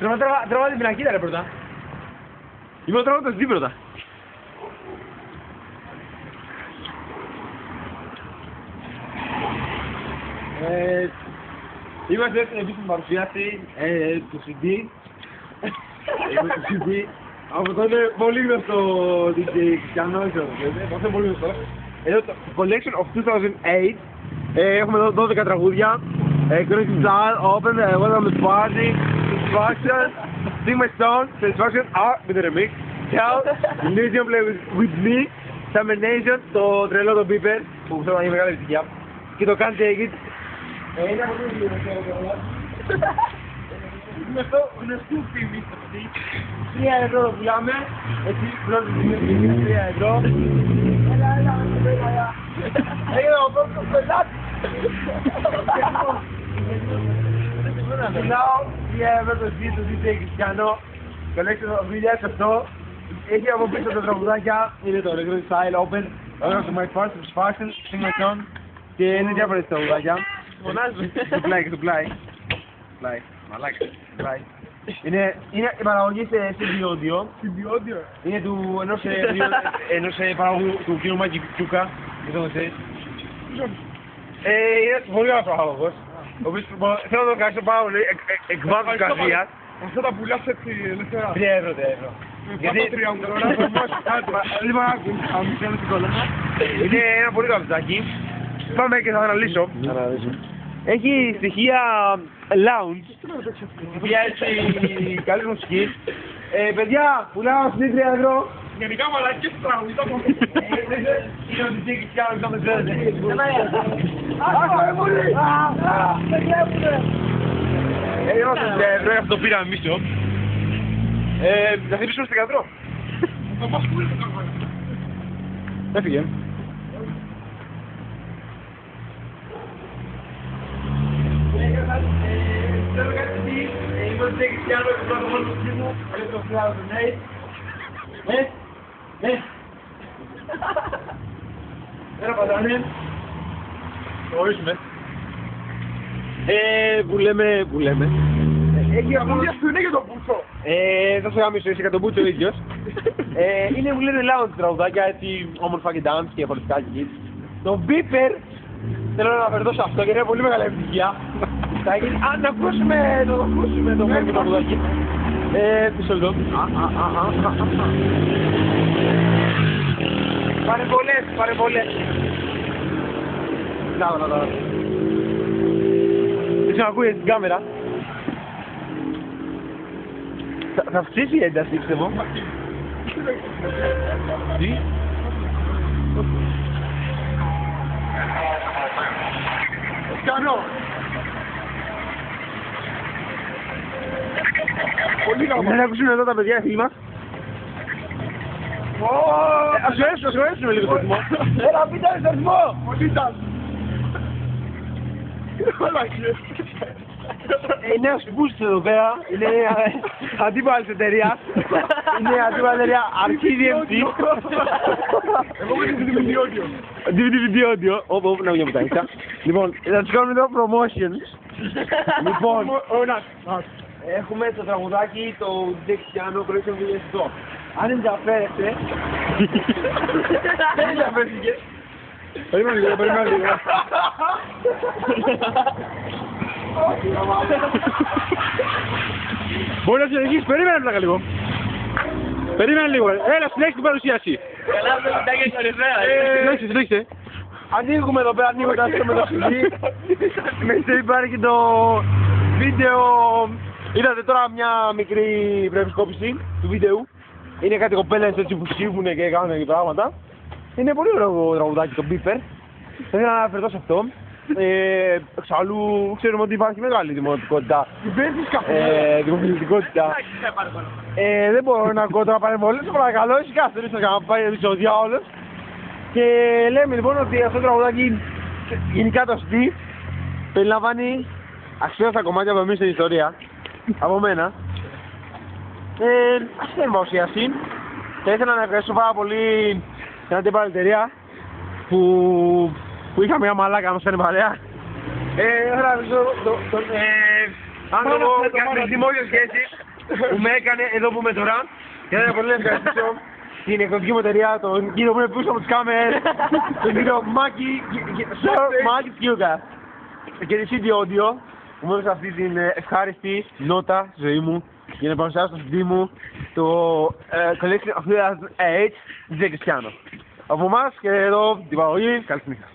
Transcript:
Τραβά, τραβά, τραβά την πινακίδα ρε πρώτα. Είμαι ο τραβάτος τι πρώτα. Ε, Είμαστε στην επίσημη παρουσίαση ε, του CD. Είμαι του CD. Από το είναι πολύ γνωστό DJ Cristiano, δεν ξέρω αυτό είναι πολύ γνωστό. Εδώ το Collection of 2008. Ε, έχουμε εδώ 12 τραγούδια. Ε, Crazy Style, Open, ε, Welcome to Party, Satisfaction, Sing My Song, Satisfaction, R, με το remix. Tell, Illusion Play with, with Me, Summer Nation, το τρελό το Beeper, που ξέρω να είναι μεγάλη επιτυχία. Και το Can't Take It, ε, είναι από το ίδιο, δεν ξέρω κιόλας. Γνωστό, γνωστού φήμης αυτή. Τρία ευρώ το πουλάμε. Έτσι, πρώτη στιγμή, τρία ευρώ. Έλα, έλα, έλα, έλα. Έγινε ο πρώτος πελάτης. Μιλάω, τρία ευρώ το σπίτι του DJ Cristiano. Collection το 2008. Έχει από πίσω τα τραγουδάκια. Είναι το Regret Style Open. Όλο το My First Satisfaction, Sing My Song. Και είναι διάφορες τραγουδάκια. Φωνάζει. Στο πλάι και στο πλάι. Πλάι. Μαλάκα. Πλάι. Είναι, είναι η παραγωγή σε συμπιόντιο. Συμπιόντιο. Είναι του ενός, ε, ενός ε, παραγωγού του κ. Μάκη Κιούκα. Δεν το γνωρίζεις. Ε, είναι πολύ καλός παραγωγός. Ο οποίος μπο- θέλω να τον ευχαριστώ πάρα πολύ εκ- εκ- εκ βάθους Ευχαριστώ καρδίας. Αυτό τα πουλάς έτσι ελεύθερα. Τρία ευρώ, τρία ευρώ. Γιατί... Τρία ευρώ, να το δώσεις κάτι. Λοιπόν, άκου, αν μου στέλνεις την κόλλα. Είναι ένα πολύ καλό ζάκι. Πάμε και θα αναλύσω. Έχει στοιχεία lounge. Στοιχεία έτσι καλή μουσική. Ε, παιδιά, πουλάω στην 3 ευρώ. Γενικά μαλακές τραγουδίτα από Είναι ο DJ Cristiano, δεν με ξέρετε. Ε, δώστε 3 ευρώ, αυτό το πήραμε εμείς το. Ε, να χτυπήσουμε στην καδρό. Θα πας πού είναι το καβάλα. Έφυγε. Θέλω κάτι τι, είμαι ο Τζέκης Πιάνο και πρώτο μόνο του μου, και το φυλάω του ναι. Ναι, ναι. Έλα πατάνε. Ορίσουμε. Ε, που λέμε, που λέμε. Έχει Τα από... πουλιά σου είναι και το πούσο. Ε, θα σε γάμισω, είσαι εκατομπούτσο ο ίδιος. ε, είναι που λένε lounge τραγουδάκια, έτσι όμορφα και dance και χωριστά και εκεί. Το beeper, θέλω να αναφερθώ σε αυτό γιατί είναι πολύ μεγάλη επιτυχία. Θα γίνει, α, να ακούσουμε, να το ακούσουμε το πρώτο τραγουδάκι. Ε, μισό λεπτό. Α, α, α, α, α, α. Παρεμβολές, παρεμβολές. Να, να, να. Δεν ξανακούγεται στην κάμερα. Θα, θα αυξήσει η ένταση, πιστεύω. Τι; Κάνω. Πολύ Να καλό. ακούσουν εδώ τα παιδιά, οι φίλοι μας. Ε, Ας χωρέσουμε, ας χωρέσουμε λίγο το ρυθμό. Έλα, πείτε ένα ρυθμό. Πολύ ήταν. Μαλακίες. Ε, νέος μπούστ εδώ πέρα. Είναι ε, αντίπαλης εταιρείας. Είναι αντίπαλη εταιρείας Arcade MC. Εγώ με την DVD DVD video audio. Όπου, όπου, να βγει από τα ίσα. Λοιπόν, θα τους κάνουμε εδώ promotions. Λοιπόν, Ο Νας. Νας. Έχουμε το τραγουδάκι το Δεξιάνο Collection 2008. Αν ενδιαφέρεστε... Δεν ενδιαφέρθηκε. Περίμενε λίγο, περίμενε λίγο. Μπορεί να συνεχίσεις, περίμενε πλάκα λίγο. Περίμενε λίγο, έλα συνέχισε την παρουσίαση. Καλά, δεν τα έχεις κορυφαία. Συνέχισε, συνέχισε. Ανοίγουμε εδώ πέρα, ανοίγοντας το με το CD. Μέσα υπάρχει και το βίντεο. Είδατε τώρα μια μικρή πρεπισκόπηση του βίντεου. Είναι κάτι κοπέλες έτσι που σίγουν και κάνουν και πράγματα. Είναι πολύ ωραίο τραγουδάκι το Beeper. Θα ήθελα να αναφερθώ σε αυτό. Ε, εξάλλου ξέρουμε ότι υπάρχει μεγάλη δημοτικότητα. Παίρνεις καφέ. Ε, δημοτικότητα. Ε, δεν μπορώ να ακούω τώρα παρεμβολές, σε παρακαλώ, εσύ κάθε ρίξα να πάει επεισόδια όλος. Και λέμε λοιπόν ότι αυτό το τραγουδάκι, γενικά το στυλ, περιλαμβάνει αξιόλογα κομμάτια από εμείς στην ιστορία, από μένα. Ε, αυτή είναι η παρουσίαση. Θα ήθελα να ευχαριστήσω πάρα πολύ την αντίπαλη εταιρεία που, που είχαμε μια μαλάκα να μας φέρνει παρέα. Ε, θα ευχαριστήσω τον, τον, ε, άνθρωπο Μάνα, για μάνα. τη δημόσια σχέση που με έκανε εδώ που είμαι τώρα. Και θα ήθελα πολύ να ευχαριστήσω την εκδοτική μου εταιρεία, τον κύριο που είναι πίσω από τις κάμερες, τον κύριο Μάκη, Sir Μάκη Κιούκα. Και τη CD Audio που μου έδωσε αυτή την ε, ευχάριστη νότα στη ζωή μου για να παρουσιάσω στο CD μου το ε, Collection of 2008 DJ Cristiano. Από εμάς και εδώ την παραγωγή, καλή νύχτα.